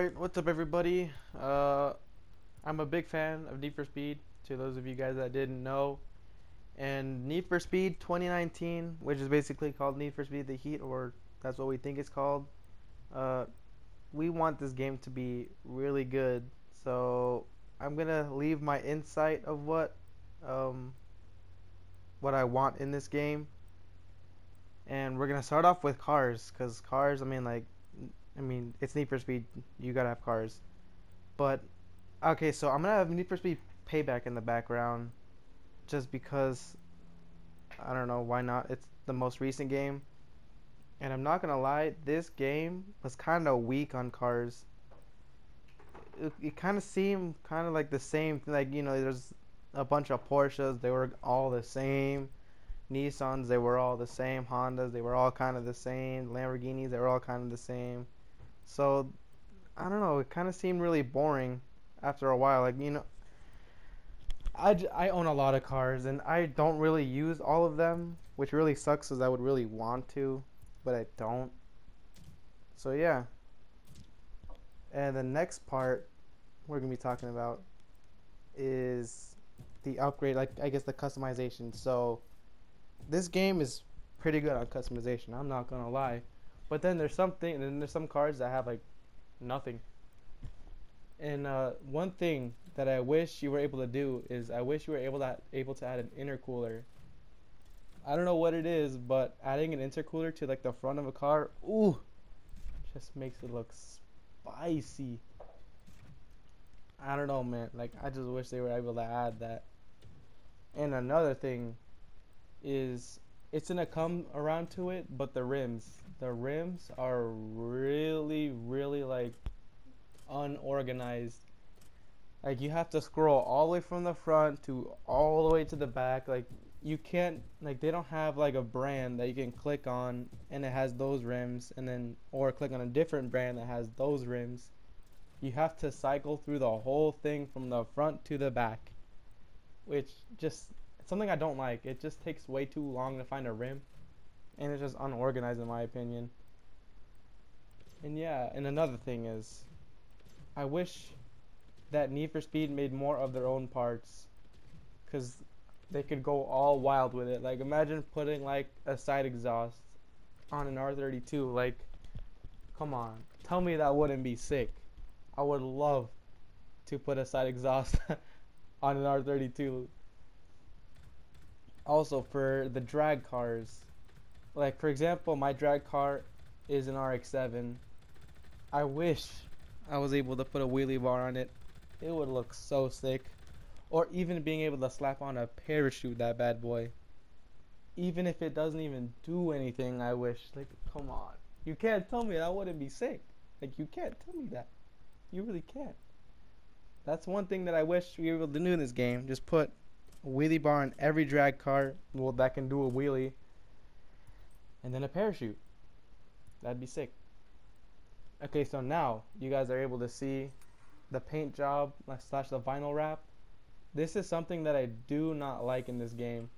Alright, what's up everybody? Uh, I'm a big fan of Need for Speed, to those of you guys that didn't know. And Need for Speed 2019, which is basically called Need for Speed The Heat, or that's what we think it's called. Uh, we want this game to be really good, so I'm gonna leave my insight of what um, what I want in this game. And we're gonna start off with cars, cause cars, I mean, like I mean, it's Need for Speed. You gotta have cars. But okay, so I'm gonna have Need for Speed Payback in the background, just because. I don't know why not. It's the most recent game, and I'm not gonna lie, this game was kind of weak on cars. It, it kind of seemed kind of like the same. Like you know, there's a bunch of Porsches. They were all the same. Nissans, they were all the same. Hondas, they were all kind of the same. Lamborghinis, they were all kind of the same. So, I don't know. It kind of seemed really boring after a while. Like, you know, I, I own a lot of cars and I don't really use all of them, which really sucks because I would really want to, but I don't. So, yeah. And the next part we're going to be talking about is the upgrade, like, I guess the customization. So, this game is pretty good on customization. I'm not going to lie. But then there's something, and then there's some cards that have like nothing. And uh, one thing that I wish you were able to do is I wish you were able to able to add an intercooler. I don't know what it is, but adding an intercooler to like the front of a car, ooh, just makes it look spicy. I don't know, man. Like I just wish they were able to add that. And another thing is it's gonna come around to it, but the rims, the rims are really, really like unorganized. Like you have to scroll all the way from the front to all the way to the back. Like you can't, like they don't have like a brand that you can click on and it has those rims, and then or click on a different brand that has those rims. You have to cycle through the whole thing from the front to the back, which just something I don't like. It just takes way too long to find a rim, and it's just unorganized in my opinion. And yeah, and another thing is, I wish that Need for Speed made more of their own parts, cause they could go all wild with it. Like imagine putting like a side exhaust on an R32. Like, come on, tell me that wouldn't be sick. I would love to put a side exhaust on an R32 also for the drag cars like for example my drag car is an RX-7 I wish I was able to put a wheelie bar on it. It would look so sick. Or even being able to slap on a parachute that bad boy. Even if it doesn't even do anything I wish. Like come on. You can't tell me that wouldn't be sick. Like you can't tell me that. You really can't. That's one thing that I wish we were able to do in this game. Just put a wheelie bar on every drag car. Well that can do a wheelie and then a parachute. That'd be sick. Okay so now you guys are able to see the paint job slash the vinyl wrap. This is something that I do not like in this game.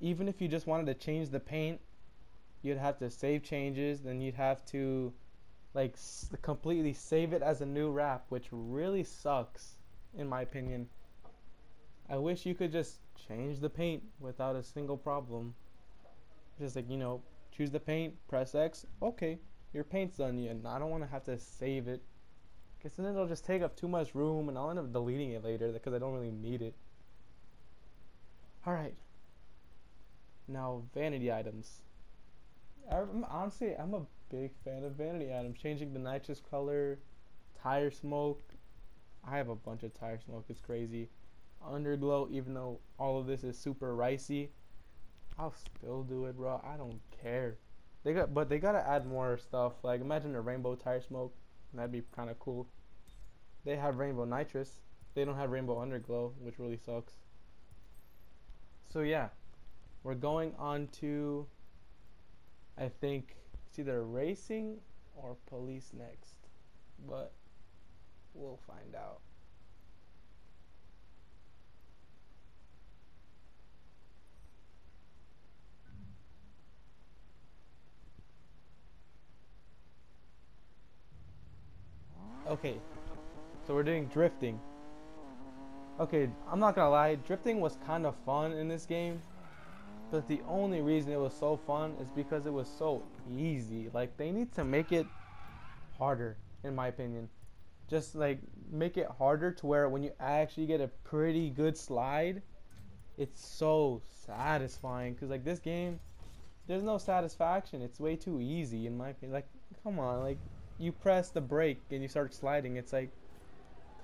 Even if you just wanted to change the paint you'd have to save changes then you'd have to like completely save it as a new wrap which really sucks in my opinion. I wish you could just change the paint without a single problem. Just like, you know, choose the paint, press X, okay, your paint's done. And I don't want to have to save it. Because then it'll just take up too much room and I'll end up deleting it later because I don't really need it. Alright. Now, vanity items. I'm, honestly, I'm a big fan of vanity items. Changing the nitrous color, tire smoke. I have a bunch of tire smoke. It's crazy underglow even though all of this is super ricey I'll still do it bro. I don't care. They got but they gotta add more stuff. Like imagine a rainbow tire smoke. That'd be kind of cool. They have rainbow nitrous. They don't have rainbow underglow which really sucks. So yeah. We're going on to I think it's either racing or police next. But we'll find out Okay, so we're doing drifting. Okay, I'm not gonna lie, drifting was kind of fun in this game. But the only reason it was so fun is because it was so easy. Like, they need to make it harder, in my opinion. Just, like, make it harder to where when you actually get a pretty good slide, it's so satisfying. Because, like, this game, there's no satisfaction. It's way too easy, in my opinion. Like, come on, like, you press the brake and you start sliding. It's like,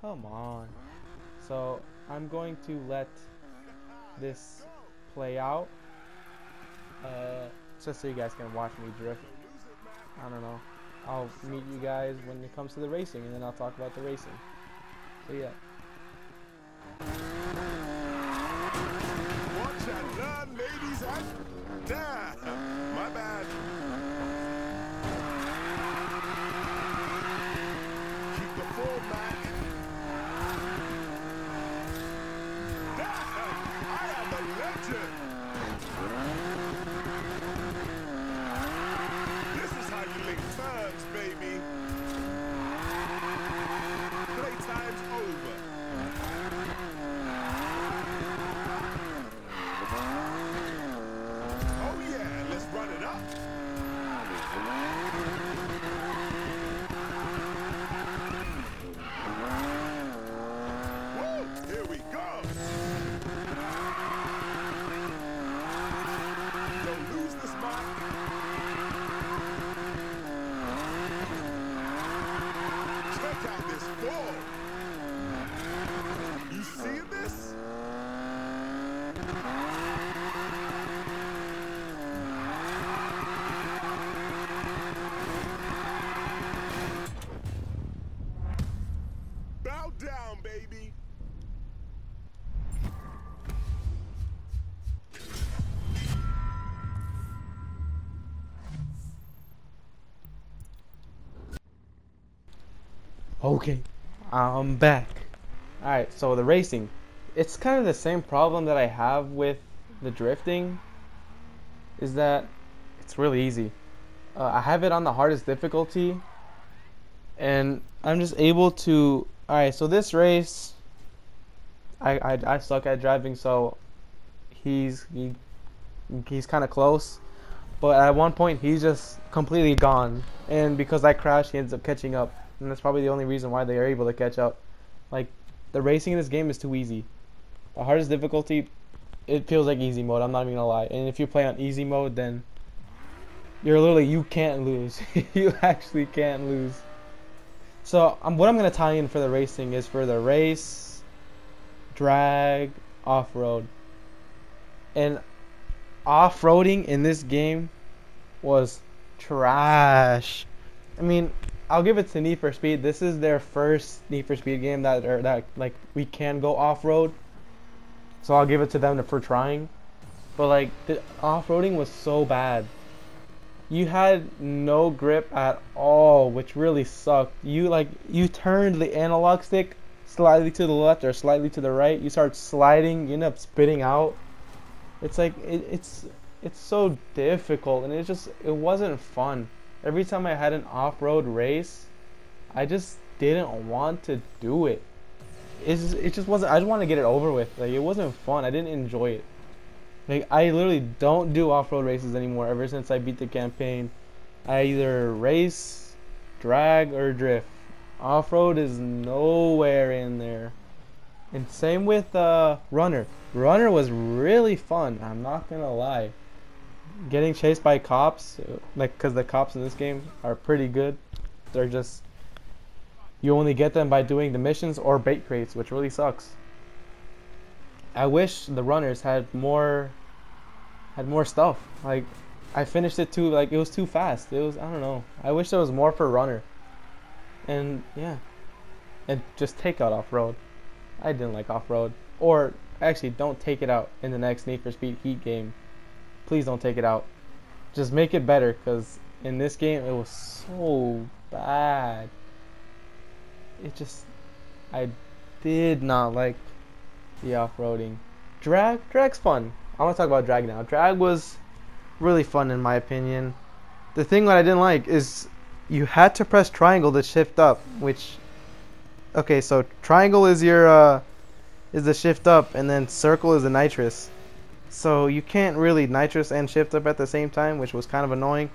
come on. So I'm going to let this play out. Uh, just so you guys can watch me drift. I don't know. I'll meet you guys when it comes to the racing, and then I'll talk about the racing. So yeah. Watch learn, ladies and damn, my bad. Okay, I'm back. Alright, so the racing. It's kind of the same problem that I have with the drifting. Is that it's really easy. Uh, I have it on the hardest difficulty. And I'm just able to. Alright, so this race. I, I, I suck at driving, so he's he, he's kind of close. But at one point, he's just completely gone. And because I crashed, he ends up catching up and that's probably the only reason why they are able to catch up. Like the racing in this game is too easy. The hardest difficulty, it feels like easy mode. I'm not even gonna lie. And if you play on easy mode, then you're literally you can't lose. you actually can't lose. So um, what I'm gonna tie in for the racing is for the race, drag, off road, and off roading in this game was trash. I mean, I'll give it to Need for Speed. This is their first Need for Speed game that that like we can go off road. So I'll give it to them for trying. But like the off roading was so bad. You had no grip at all, which really sucked. You like you turned the analog stick slightly to the left or slightly to the right. You start sliding. You end up spitting out. It's like it, it's it's so difficult, and it just it wasn't fun every time I had an off-road race, I just didn't want to do it. It's just, it just wasn't. I just want to get it over with. Like it wasn't fun. I didn't enjoy it. Like I literally don't do off-road races anymore. Ever since I beat the campaign, I either race, drag, or drift. Off-road is nowhere in there. And same with uh, runner. Runner was really fun. I'm not gonna lie getting chased by cops, like, because the cops in this game are pretty good. They're just. You only get them by doing the missions or bait crates, which really sucks. I wish the runners had more. had more stuff. Like, I finished it too, like, it was too fast. It was, I don't know. I wish there was more for runner. And, yeah. And just take out off road. I didn't like off road. Or, actually, don't take it out in the next Need for Speed Heat game please don't take it out. Just make it better because in this game it was so bad. It just, I did not like the off-roading. Drag, drag's fun. I want to talk about drag now. Drag was really fun in my opinion. The thing that I didn't like is you had to press triangle to shift up, which Okay, so triangle is your uh, is the shift up, and then circle is the nitrous. So you can't really nitrous and shift up at the same time, which was kind of annoying.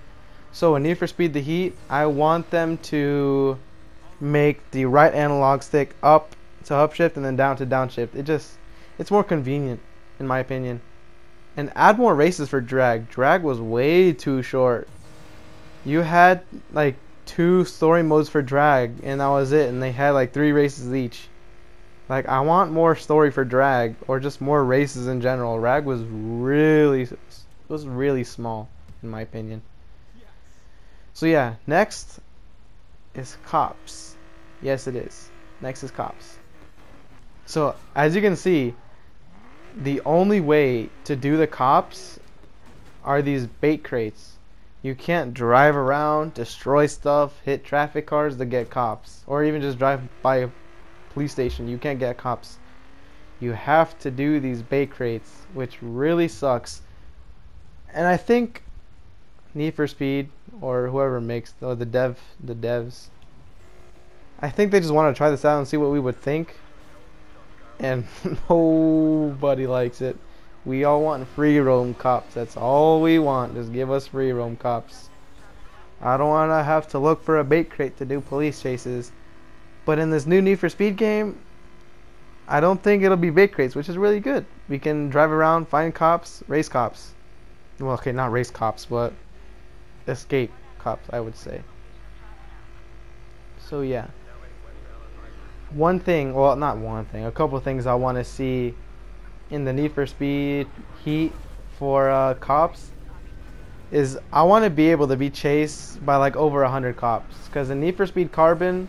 So in Need for Speed the Heat, I want them to make the right analog stick up to upshift and then down to downshift. It just it's more convenient in my opinion. And add more races for drag. Drag was way too short. You had like two story modes for drag and that was it and they had like three races each. Like I want more story for drag or just more races in general. Rag was really was really small in my opinion. So yeah, next is cops. Yes, it is. Next is cops. So as you can see, the only way to do the cops are these bait crates. You can't drive around, destroy stuff, hit traffic cars to get cops, or even just drive by police station. You can't get cops. You have to do these bait crates, which really sucks. And I think Need for Speed or whoever makes or the dev the devs I think they just want to try this out and see what we would think and nobody likes it we all want free roam cops that's all we want just give us free roam cops I don't want to have to look for a bait crate to do police chases but in this new Need for Speed game I don't think it'll be bait crates which is really good we can drive around find cops race cops well okay not race cops but escape cops, I would say. So yeah. One thing, well, not one thing, a couple things I want to see in the Need for Speed Heat for uh, cops is I want to be able to be chased by like over a hundred cops. Because in Need for Speed Carbon,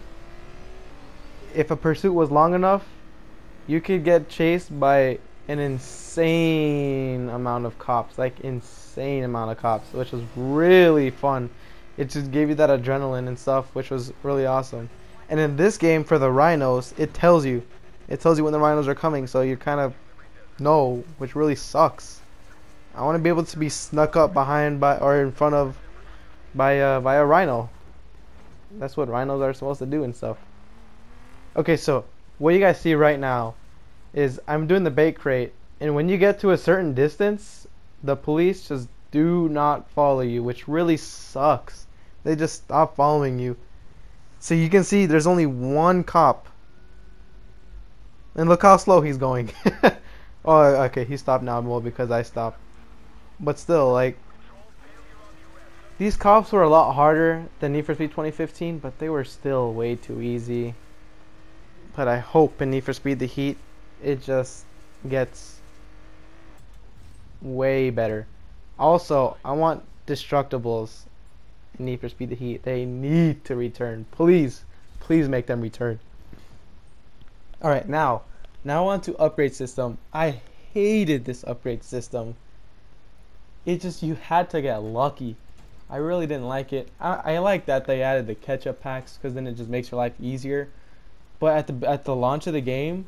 if a pursuit was long enough, you could get chased by an insane amount of cops, like insane amount of cops, which was really fun. It just gave you that adrenaline and stuff, which was really awesome. And in this game, for the rhinos, it tells you, it tells you when the rhinos are coming, so you kind of know, which really sucks. I want to be able to be snuck up behind by or in front of by uh, by a rhino. That's what rhinos are supposed to do and stuff. Okay, so what you guys see right now is I'm doing the bait crate, and when you get to a certain distance, the police just do not follow you, which really sucks. They just stop following you. So you can see there's only one cop. And look how slow he's going. oh, okay, he stopped now well because I stopped. But still, like, these cops were a lot harder than Need for Speed 2015, but they were still way too easy. But I hope in Need for Speed the Heat it just gets way better. Also, I want destructibles in Need for Speed the Heat. They need to return. Please, please make them return. Alright, now, now on to upgrade system. I hated this upgrade system. It just, you had to get lucky. I really didn't like it. I, I like that they added the catch-up packs because then it just makes your life easier. But at the at the launch of the game,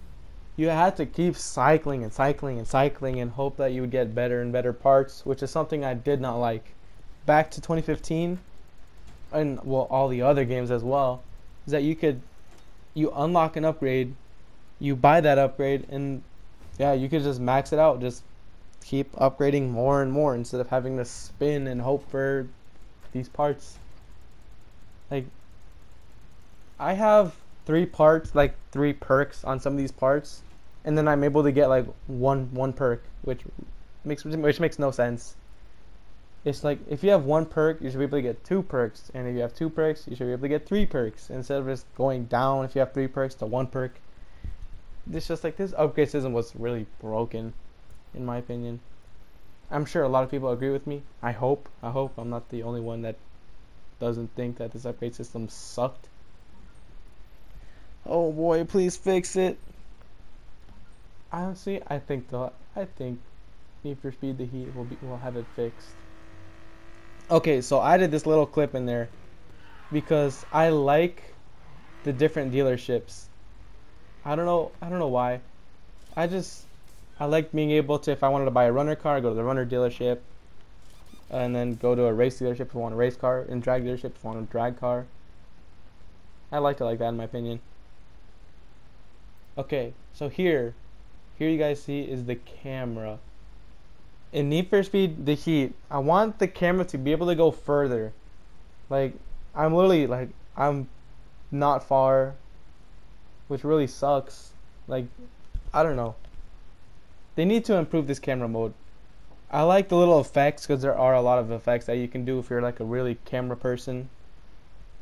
you had to keep cycling and cycling and cycling and hope that you would get better and better parts, which is something I did not like. Back to 2015, and well, all the other games as well, is that you could, you unlock an upgrade, you buy that upgrade, and yeah, you could just max it out, just keep upgrading more and more instead of having to spin and hope for these parts. Like, I have three parts, like three perks on some of these parts, and then I'm able to get like one one perk, which makes which makes no sense. It's like if you have one perk, you should be able to get two perks, and if you have two perks, you should be able to get three perks instead of just going down if you have three perks to one perk. It's just like this upgrade system was really broken, in my opinion. I'm sure a lot of people agree with me. I hope. I hope I'm not the only one that doesn't think that this upgrade system sucked. Oh boy, please fix it. Honestly, I think the I think Need for Speed the Heat will be will have it fixed. Okay, so I did this little clip in there because I like the different dealerships. I don't know I don't know why. I just I like being able to if I wanted to buy a runner car, go to the runner dealership and then go to a race dealership if I want a race car and drag dealership if I want a drag car. I like it like that in my opinion. Okay, so here, here you guys see is the camera. In Need for Speed The Heat, I want the camera to be able to go further. Like, I'm literally, like, I'm not far, which really sucks. Like, I don't know. They need to improve this camera mode. I like the little effects because there are a lot of effects that you can do if you're like a really camera person,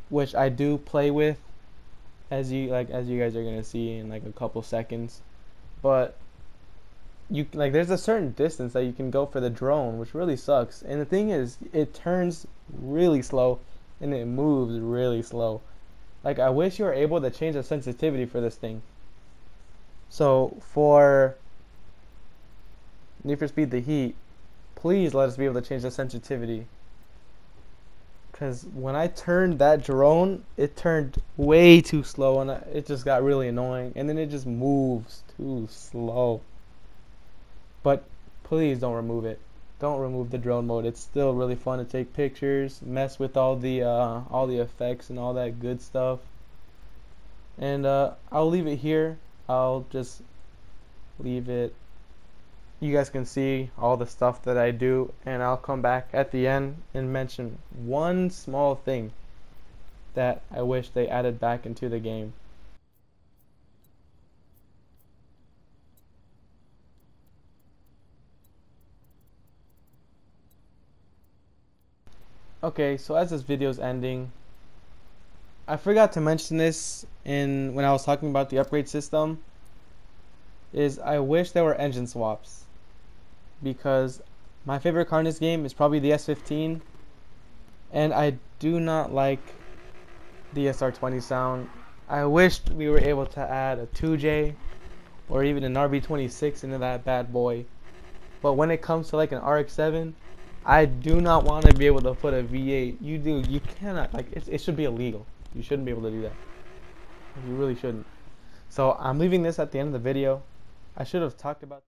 which I do play with, as you like as you guys are gonna see in like a couple seconds. But you like there's a certain distance that you can go for the drone, which really sucks. And the thing is, it turns really slow and it moves really slow. Like I wish you were able to change the sensitivity for this thing. So for Need for Speed the Heat, please let us be able to change the sensitivity. Because when I turned that drone, it turned way too slow and it just got really annoying. And then it just moves too slow. But please don't remove it. Don't remove the drone mode. It's still really fun to take pictures, mess with all the uh, all the effects and all that good stuff. And uh, I'll leave it here. I'll just leave it you guys can see all the stuff that I do and I'll come back at the end and mention one small thing that I wish they added back into the game. Okay, so as this video is ending, I forgot to mention this in when I was talking about the upgrade system is I wish there were engine swaps because my favorite car in this game is probably the S15 and I do not like the SR20 sound. I wished we were able to add a 2J or even an RB26 into that bad boy. But when it comes to like an RX-7, I do not want to be able to put a V8. You do, you cannot, like, it, it should be illegal. You shouldn't be able to do that. You really shouldn't. So I'm leaving this at the end of the video. I should have talked about